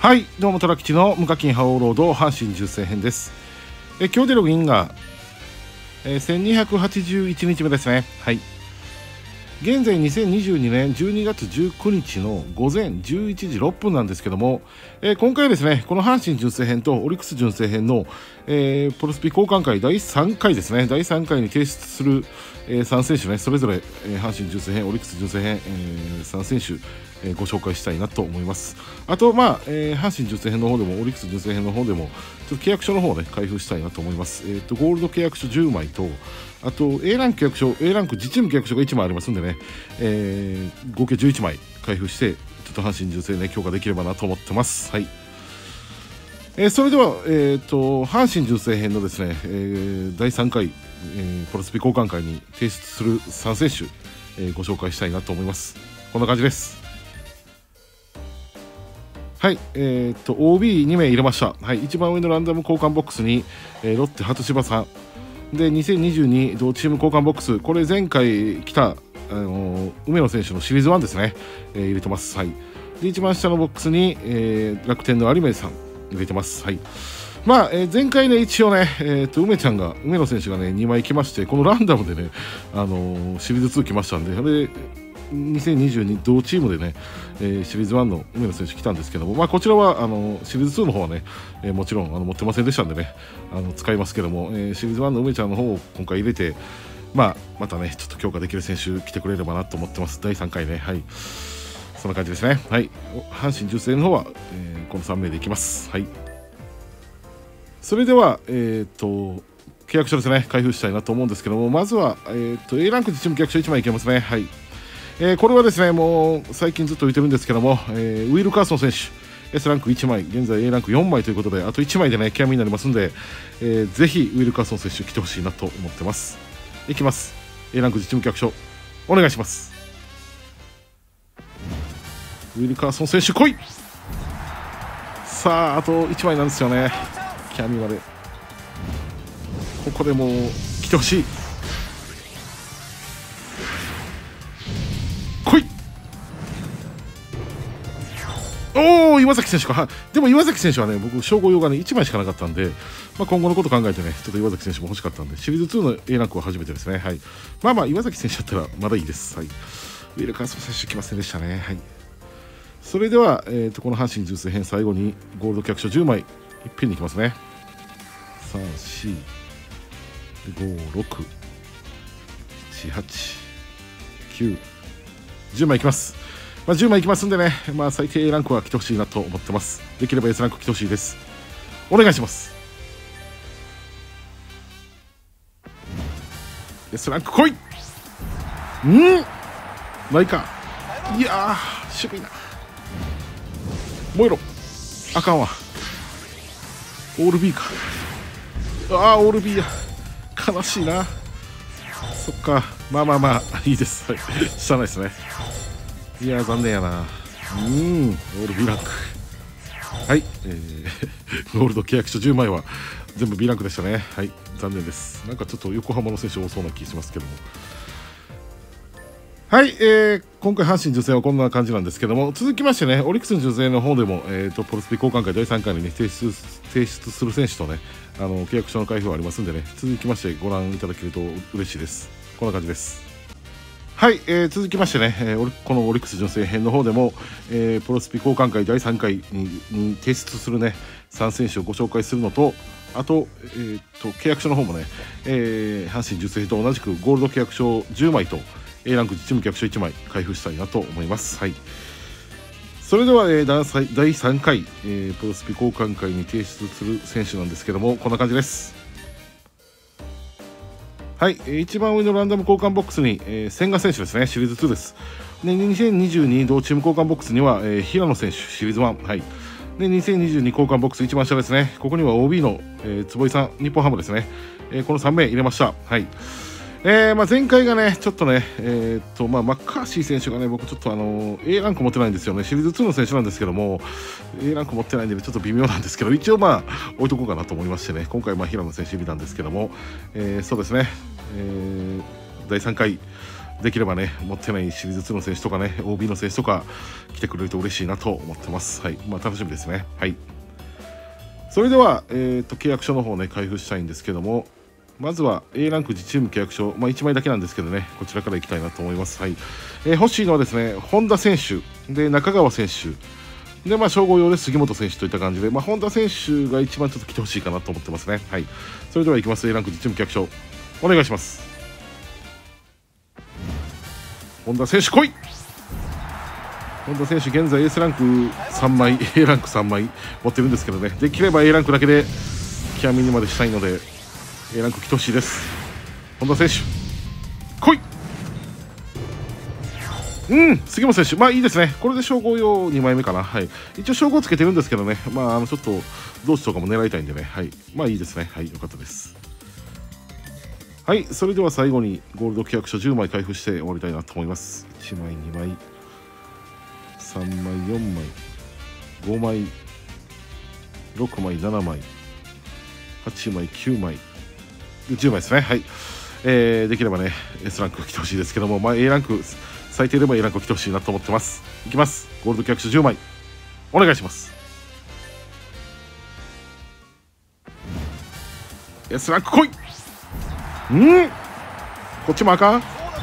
はいどうも虎吉の無課金覇王ロード阪神重戦編です。え今日でログインが、えー、1281日目ですね。はい。現在2022年12月19日の午前11時6分なんですけども、えー、今回ですねこの阪神純正編とオリックス純正編の、えー、プロスピ交換会第3回ですね。第3回に提出する、えー、3選手ねそれぞれ、えー、阪神純正編オリックス純正編、えー、3選手、えー、ご紹介したいなと思います。あとまあ、えー、阪神純正編の方でもオリックス純正編の方でもちょっと契約書の方をね開封したいなと思います。えっ、ー、とゴールド契約書10枚とあと A ランク契約書 A ランク自チーム契約書が1枚ありますんでね、えー、合計11枚開封してちょっと阪神純正ね強化できればなと思ってます。はい。えー、それでは、えーと、阪神純正編のですね、えー、第3回、えー、プロスピ交換会に提出する3選手、えー、ご紹介したいなと思います。こんな感じです。はい、えー、っと OB2 名入れました、はい、一番上のランダム交換ボックスに、えー、ロッテ初芝さん。で2022同チーム交換ボックス。これ前回来たあの梅野選手のシリーズ1ですね、えー、入れてます、はい、で一番下のボックスに、えー、楽天の有馬さん。入れてます、はい。まあ、えー、前回ね一応ね、えーと、梅ちゃんが梅野選手がね2枚来ましてこのランダムでね、あのー、シリーズ2来ましたんでで2022同チームでね、えー、シリーズ1の梅野選手来たんですけども、まあ、こちらはあのシリーズ2の方はね、えー、もちろんあの持ってませんでしたんでねあの使いますけども、えー、シリーズ1の梅ちゃんの方を今回入れて、まあ、またねちょっと強化できる選手来てくれればなと思ってます。第3回ねはい。そんな感じですね。はい。阪神重生の方は、えー、この3名でいきます。はい。それではえっ、と契約書ですね。開封したいなと思うんですけどもまずは、えーと、と A ランクでチーム契約書1枚いけますね。はい。えー、これはですねもう最近ずっと言ってるんですけども、えー、ウィル・カーソン選手 S ランク1枚現在 A ランク4枚ということであと1枚でね極みになりますんで、えー、ぜひウィル・カーソン選手来てほしいなと思ってます。いきます。A ランク実務局長お願いします。ウィル・カーソン選手来い。さああと1枚なんですよね。極みまで。ここでもう来てほしい。岩崎選手か。でも岩崎選手はね僕称号用がね1枚しかなかったんで、まあ、今後のこと考えてねちょっと岩崎選手も欲しかったんでシリーズ2の A ランクは初めてですね。はい。まあまあ岩崎選手だったらまだいいです。はい。ウィルカーソン選手来ませんでしたね。はい。それでは、えーと、この阪神重生編最後にゴールド客所10枚いっぺんにいきますね。3 4 5 6 7 8 9 10枚いきます。まあ、10枚いきますんでね、まあ、最低ランクは来てほしいなと思ってます。できれば S ランク来てほしいです。お願いします。S ランク来いうんないか。いやー、守備な。燃えろ。あかんわ。オール B か。ああ、オール B や。悲しいな。そっか。まあまあまあ、いいです。はい。しゃないですね。いや残念やな。うん。オール B ランク。はい、えー、ゴールド契約書10枚は全部 B ランクでしたね。はい。残念です。なんかちょっと横浜の選手多そうな気しますけども。はい、えー、今回、阪神女性はこんな感じなんですけども、続きましてね、オリックスの女性の方でも、えーと、ポロスピ交換会第3回に、ね、提出提出する選手とね、あの契約書の開封ありますんでね、続きましてご覧いただけると嬉しいです。こんな感じです。はい、えー、続きましてね、えー、このオリックス女性編の方でも、えー、プロスピ交換会第3回に提出するね3選手をご紹介するのとあと,、えーと、契約書の方もね、えー、阪神女性と同じくゴールド契約書10枚と A ランク実務契約書1枚開封したいなと思います。はいそれでは、えー、第3回、えー、プロスピ交換会に提出する選手なんですけどもこんな感じです。はい、一番上のランダム交換ボックスに、えー、千賀選手ですね、シリーズ2です。で、2022同チーム交換ボックスには、えー、平野選手、シリーズ1。はい。で、2022交換ボックス一番下ですね。ここには OB の、えー、坪井さん、日本ハムですね。えー、この3名入れました。はい。えーまあ、前回がね、ちょっとね、えー、っとまあ、マッカーシー選手がね、僕、ちょっとあの A ランク持ってないんですよね、シリーズ2の選手なんですけども、A ランク持ってないんで、ちょっと微妙なんですけど、一応、まあ、置いとこうかなと思いましてね、今回、まあ、平野選手入れたんですけども、えー、そうですね、えー、第3回、できればね持ってないシリーズ2の選手とかね OB の選手とか来てくれると嬉しいなと思ってます。はい。まあ楽しみですね。はい。それでは、えーと、契約書の方ね開封したいんですけどもまずは A ランク自チーム契約書、まあ、1枚だけなんですけどねこちらからいきたいなと思います、はい。えー、欲しいのはですね本田選手で中川選手でまあ称号用で杉本選手といった感じで、まあ、本田選手が一番ちょっと来てほしいかなと思ってますね。はい。それではいきます。A ランク自チーム契約書。お願いします。本田選手来い。本田選手現在 S ランク3枚 A ランク3枚持ってるんですけどね。できれば A ランクだけで極みにまでしたいので A ランク来てほしいです。本田選手来い。うん杉本選手。まあいいですね。これで称号用2枚目かな。はい。一応称号つけてるんですけどね。まああのちょっと同志とかも狙いたいんでね。はい。まあいいですね。はい。よかったです。はいそれでは最後にゴールド契約書10枚開封して終わりたいなと思います。1枚2枚。3枚4枚。5枚。6枚7枚。8枚9枚。10枚ですね。はい。えー、できればね S ランク来てほしいですけども、まあ、A ランク最低でも A ランク来てほしいなと思ってます。いきます。ゴールド契約書10枚。お願いします。S ランク来い。ん。こっちも赤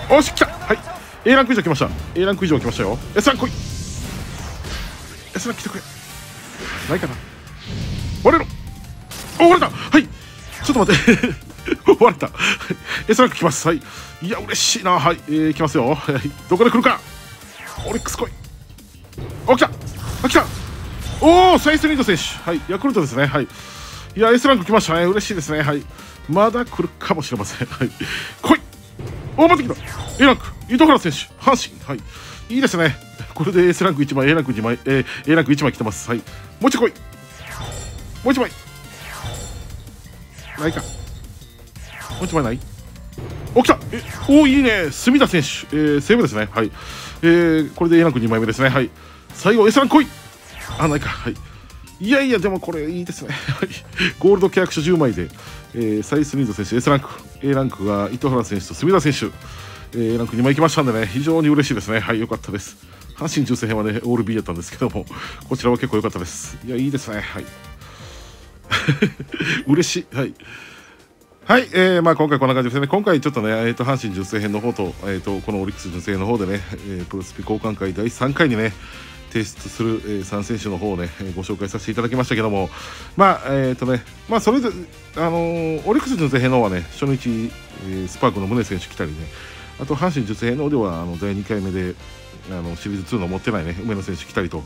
おし来たはい。A ランク以上来ました。A ランク以上来ましたよ。S ランク来い。S ランク来てくれ。ないかな。割れろ。お割れた。はい。ちょっと待って。割れた。S ランク来ます。はい。いや嬉しいな。はい、えー、来ますよ、はい、どこで来るか。オリックス来い。お来た。あ来た。おおサイスニード選手。はい。ヤクルトですね。はい。いや S ランク来ましたね嬉しいですねはいまだ来るかもしれません。はい。来いお待ってきた !A ランク、糸原選手、阪神。はい。いいですね。これで S ランク1枚、A ランク2枚、えー、A ランク1枚来てます。はい。もう一枚来いもう一枚ないか。もう一枚ない？お、来たえ、おいいね隅田選手、えー、セーブですね。はい。えー、これで A ランク2枚目ですね。はい。最後、S ランク来いあ、ないか。はい。いやいや、でもこれいいですね。ゴールド契約書10枚で、えー、サイスニード選手 S ランク A ランクが糸原選手と隅田選手、えー、A ランク2枚いきましたんでね非常に嬉しいですね。はい良かったです。阪神重戦編はねオール B だったんですけどもこちらは結構良かったです。いやいいですね。はい。嬉しい。はい。はい、えーまあ、今回こんな感じですね。今回ちょっとね、えーと、阪神純正編の方と、えーと、このオリックス純正編の方でね、えー、プロスピ交換会第3回にね、提出する、えー、3選手の方をね、ご紹介させていただきましたけども、まあ、えっ、ー、とね、まあ、それで、あのー、オリックス純正編の方はね、初日、えー、スパークの宗選手来たりね、あと阪神純正編のでは、あの第2回目で、あのシリーズ2の持ってないね、梅野選手来たりと、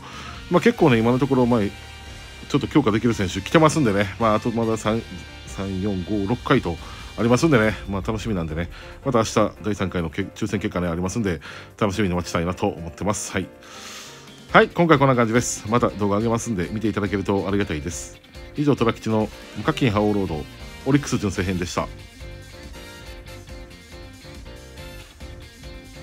まあ、結構ね、今のところ、まあ、ちょっと強化できる選手来てますんでね、まあ、あとまだ3、3 4、5、6回と、ありますんでね、まあ、楽しみなんでね、また明日第3回の抽選結果ね、ありますんで、楽しみに待ちたいなと思ってます。はい。はい今回こんな感じです。また動画上げますんで見ていただけるとありがたいです。以上虎吉の無課金覇王ロードオリックス純正編でした。